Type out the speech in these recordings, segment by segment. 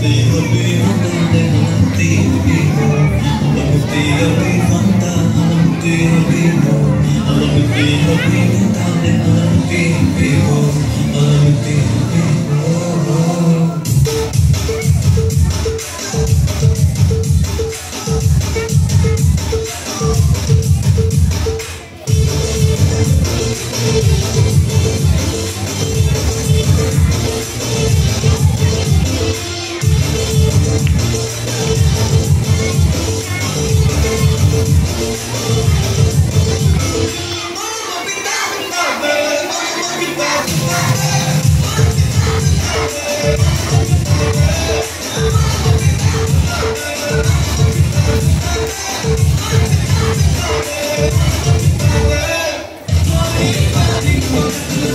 Happy, happy,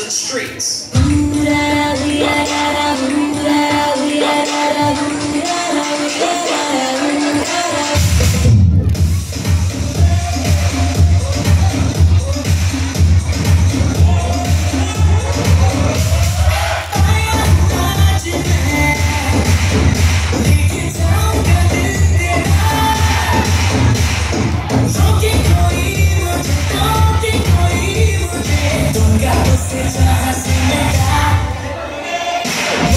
streets. Yeah.